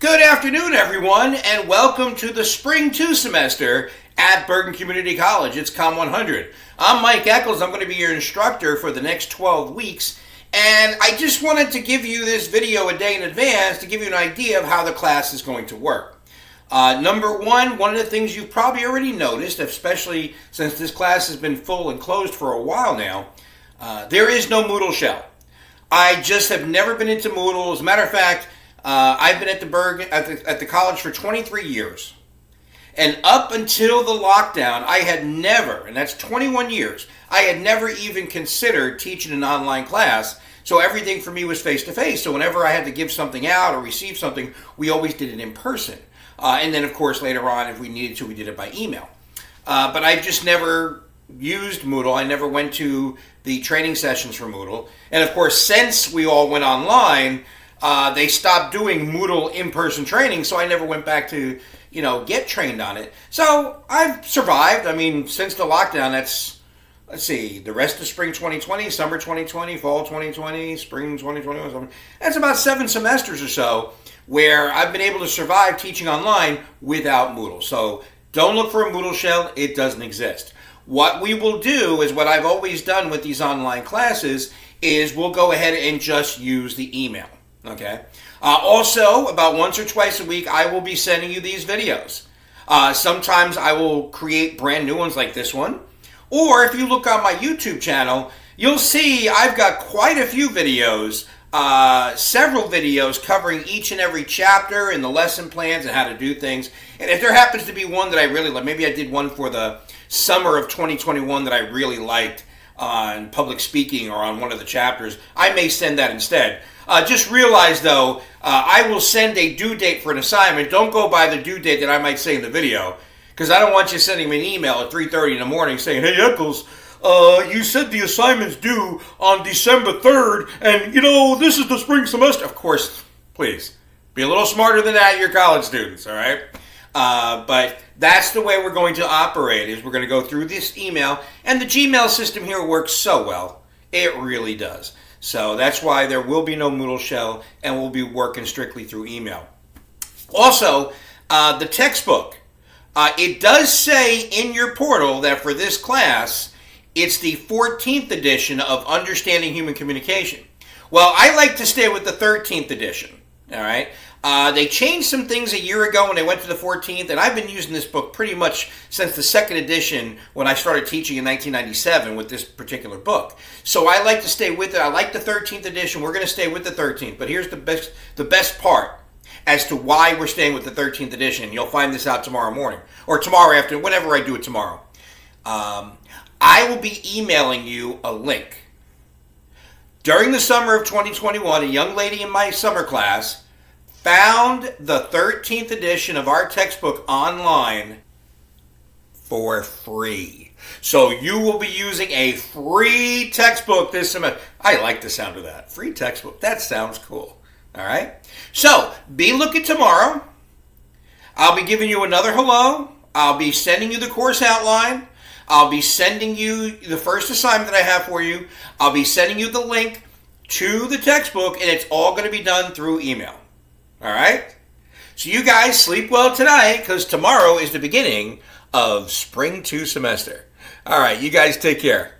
Good afternoon, everyone, and welcome to the Spring 2 semester at Bergen Community College. It's COM 100. I'm Mike Eccles. I'm going to be your instructor for the next 12 weeks, and I just wanted to give you this video a day in advance to give you an idea of how the class is going to work. Uh, number one, one of the things you've probably already noticed, especially since this class has been full and closed for a while now, uh, there is no Moodle shell. I just have never been into Moodle. As a matter of fact, uh, I've been at the Berg at the, at the college for 23 years. And up until the lockdown, I had never, and that's 21 years, I had never even considered teaching an online class. So everything for me was face to face. So whenever I had to give something out or receive something, we always did it in person. Uh, and then, of course, later on, if we needed to, we did it by email. Uh, but I've just never used Moodle. I never went to the training sessions for Moodle. And of course, since we all went online, uh, they stopped doing Moodle in-person training, so I never went back to, you know, get trained on it. So I've survived. I mean, since the lockdown, that's, let's see, the rest of spring 2020, summer 2020, fall 2020, spring 2021, something. that's about seven semesters or so where I've been able to survive teaching online without Moodle. So don't look for a Moodle shell. It doesn't exist. What we will do is what I've always done with these online classes is we'll go ahead and just use the email. Okay. Uh, also, about once or twice a week, I will be sending you these videos. Uh, sometimes I will create brand new ones like this one. Or if you look on my YouTube channel, you'll see I've got quite a few videos, uh, several videos covering each and every chapter and the lesson plans and how to do things. And if there happens to be one that I really like, maybe I did one for the summer of 2021 that I really liked on public speaking or on one of the chapters, I may send that instead. Uh, just realize, though, uh, I will send a due date for an assignment. Don't go by the due date that I might say in the video, because I don't want you sending me an email at 3.30 in the morning saying, Hey, Eccles, uh, you said the assignment's due on December 3rd, and, you know, this is the spring semester. Of course, please, be a little smarter than that, you're college students, all right? Uh, but that's the way we're going to operate is we're going to go through this email and the gmail system here works so well it really does so that's why there will be no moodle shell and we'll be working strictly through email. Also uh, the textbook. Uh, it does say in your portal that for this class it's the 14th edition of understanding human communication. Well i like to stay with the 13th edition all right uh, they changed some things a year ago when they went to the 14th, and I've been using this book pretty much since the second edition when I started teaching in 1997 with this particular book. So I like to stay with it. I like the 13th edition. We're going to stay with the 13th, but here's the best the best part as to why we're staying with the 13th edition. You'll find this out tomorrow morning or tomorrow after, whenever I do it tomorrow. Um, I will be emailing you a link. During the summer of 2021, a young lady in my summer class found the 13th edition of our textbook online for free. So you will be using a free textbook this semester. I like the sound of that. Free textbook. That sounds cool. All right. So be looking tomorrow. I'll be giving you another hello. I'll be sending you the course outline. I'll be sending you the first assignment that I have for you. I'll be sending you the link to the textbook, and it's all going to be done through email. All right? So you guys sleep well tonight because tomorrow is the beginning of spring two semester. All right, you guys take care.